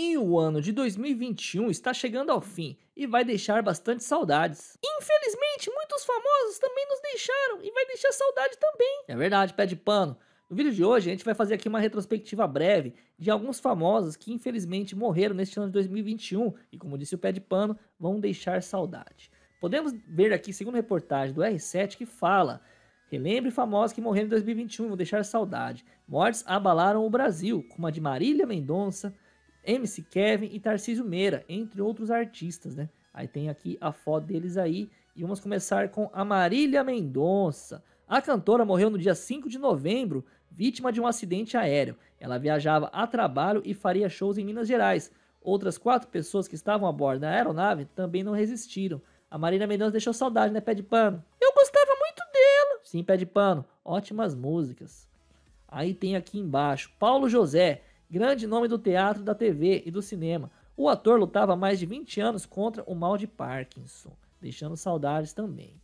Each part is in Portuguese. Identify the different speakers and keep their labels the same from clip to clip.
Speaker 1: E o ano de 2021 está chegando ao fim e vai deixar bastante saudades. Infelizmente, muitos famosos também nos deixaram e vai deixar saudade também. É verdade, pé de pano. No vídeo de hoje, a gente vai fazer aqui uma retrospectiva breve de alguns famosos que infelizmente morreram neste ano de 2021 e, como disse o pé de pano, vão deixar saudade. Podemos ver aqui, segundo reportagem do R7, que fala Relembre famosos que morreram em 2021 vão deixar saudade. Mortes abalaram o Brasil, como a de Marília Mendonça, MC Kevin e Tarcísio Meira, entre outros artistas, né? Aí tem aqui a foto deles aí. E vamos começar com a Marília Mendonça. A cantora morreu no dia 5 de novembro, vítima de um acidente aéreo. Ela viajava a trabalho e faria shows em Minas Gerais. Outras quatro pessoas que estavam a bordo da aeronave também não resistiram. A Marília Mendonça deixou saudade, né, pé de pano? Eu gostava muito dela. Sim, pé de pano. Ótimas músicas. Aí tem aqui embaixo, Paulo José grande nome do teatro, da TV e do cinema. O ator lutava há mais de 20 anos contra o mal de Parkinson, deixando saudades também.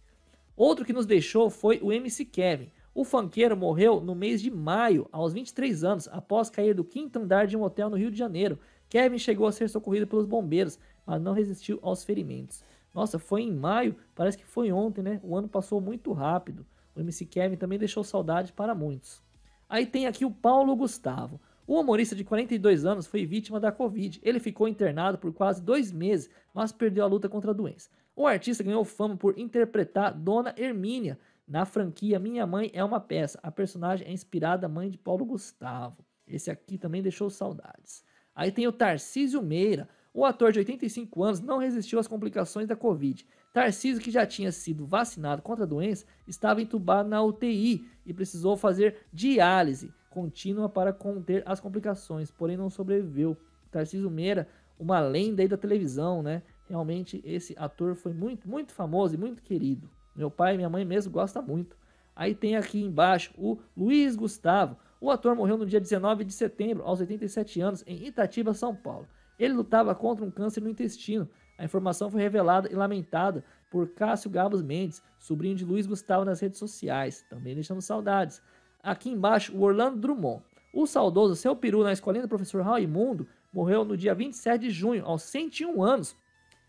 Speaker 1: Outro que nos deixou foi o MC Kevin. O funkeiro morreu no mês de maio, aos 23 anos, após cair do quinto andar de um hotel no Rio de Janeiro. Kevin chegou a ser socorrido pelos bombeiros, mas não resistiu aos ferimentos. Nossa, foi em maio, parece que foi ontem, né? O ano passou muito rápido. O MC Kevin também deixou saudade para muitos. Aí tem aqui o Paulo Gustavo. O humorista de 42 anos foi vítima da Covid. Ele ficou internado por quase dois meses, mas perdeu a luta contra a doença. O artista ganhou fama por interpretar Dona Hermínia na franquia Minha Mãe é uma Peça. A personagem é inspirada mãe de Paulo Gustavo. Esse aqui também deixou saudades. Aí tem o Tarcísio Meira. O ator de 85 anos não resistiu às complicações da Covid. Tarcísio, que já tinha sido vacinado contra a doença, estava entubado na UTI e precisou fazer diálise contínua para conter as complicações, porém não sobreviveu. Tarcísio Meira, uma lenda aí da televisão, né? Realmente esse ator foi muito, muito famoso e muito querido. Meu pai e minha mãe mesmo gostam muito. Aí tem aqui embaixo o Luiz Gustavo. O ator morreu no dia 19 de setembro, aos 87 anos, em Itatiba, São Paulo. Ele lutava contra um câncer no intestino. A informação foi revelada e lamentada por Cássio Gabos Mendes, sobrinho de Luiz Gustavo nas redes sociais. Também deixamos saudades. Aqui embaixo, o Orlando Drummond. O saudoso seu peru na escolinha do professor Raimundo morreu no dia 27 de junho, aos 101 anos.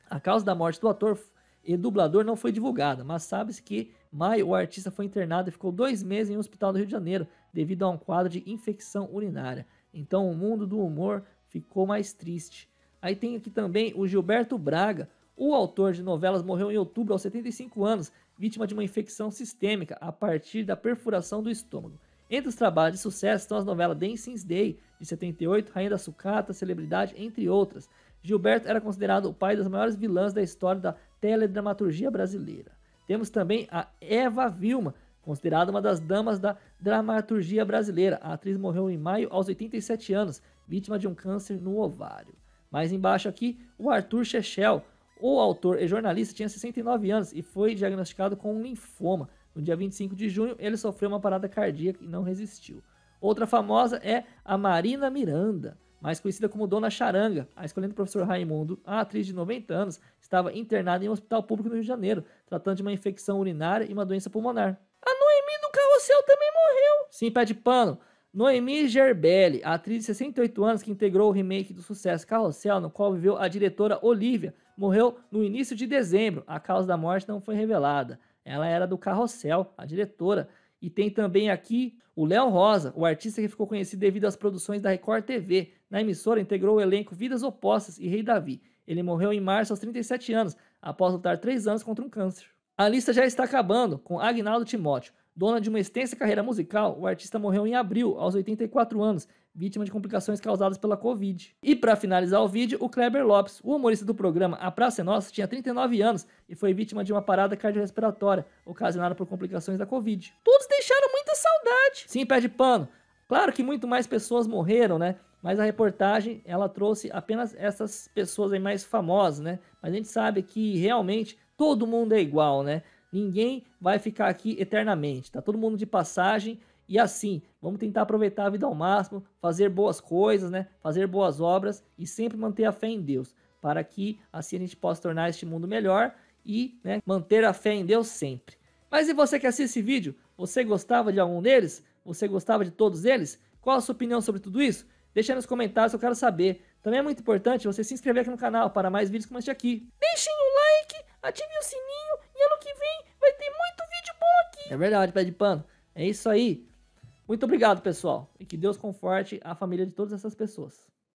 Speaker 1: A causa da morte do ator e dublador não foi divulgada, mas sabe-se que maio o artista foi internado e ficou dois meses em um hospital do Rio de Janeiro devido a um quadro de infecção urinária. Então o mundo do humor ficou mais triste. Aí tem aqui também o Gilberto Braga. O autor de novelas morreu em outubro aos 75 anos, vítima de uma infecção sistêmica a partir da perfuração do estômago. Entre os trabalhos de sucesso estão as novelas Dancing's Day, de 78, Rainha da Sucata, Celebridade, entre outras. Gilberto era considerado o pai das maiores vilãs da história da teledramaturgia brasileira. Temos também a Eva Vilma, considerada uma das damas da dramaturgia brasileira. A atriz morreu em maio aos 87 anos, vítima de um câncer no ovário. Mais embaixo aqui, o Arthur Chechel. O autor e jornalista tinha 69 anos e foi diagnosticado com um linfoma. No dia 25 de junho, ele sofreu uma parada cardíaca e não resistiu. Outra famosa é a Marina Miranda, mais conhecida como Dona Charanga. A escolhendo do professor Raimundo, a atriz de 90 anos, estava internada em um hospital público no Rio de Janeiro, tratando de uma infecção urinária e uma doença pulmonar. A Noemi do Carrossel também morreu. Sim, pé de pano. Noemi Gerbelli, atriz de 68 anos que integrou o remake do sucesso Carrossel, no qual viveu a diretora Olivia, morreu no início de dezembro. A causa da morte não foi revelada. Ela era do Carrossel, a diretora. E tem também aqui o Léo Rosa, o artista que ficou conhecido devido às produções da Record TV. Na emissora integrou o elenco Vidas Opostas e Rei Davi. Ele morreu em março aos 37 anos, após lutar 3 anos contra um câncer. A lista já está acabando com Agnaldo Timóteo. Dona de uma extensa carreira musical, o artista morreu em abril, aos 84 anos, vítima de complicações causadas pela Covid. E para finalizar o vídeo, o Kleber Lopes, o humorista do programa A Praça é Nossa, tinha 39 anos e foi vítima de uma parada cardiorrespiratória ocasionada por complicações da Covid. Todos deixaram muita saudade. Sim, pé de pano. Claro que muito mais pessoas morreram, né? Mas a reportagem, ela trouxe apenas essas pessoas aí mais famosas, né? Mas a gente sabe que realmente todo mundo é igual, né? Ninguém vai ficar aqui eternamente, tá todo mundo de passagem e assim, vamos tentar aproveitar a vida ao máximo, fazer boas coisas, né? Fazer boas obras e sempre manter a fé em Deus, para que assim a gente possa tornar este mundo melhor e né, manter a fé em Deus sempre. Mas e você que assiste esse vídeo? Você gostava de algum deles? Você gostava de todos eles? Qual a sua opinião sobre tudo isso? Deixa nos comentários eu quero saber. Também é muito importante você se inscrever aqui no canal para mais vídeos como este aqui. Ativem o sininho e ano que vem vai ter muito vídeo bom aqui. É verdade, pé de pano. É isso aí. Muito obrigado, pessoal. E que Deus conforte a família de todas essas pessoas.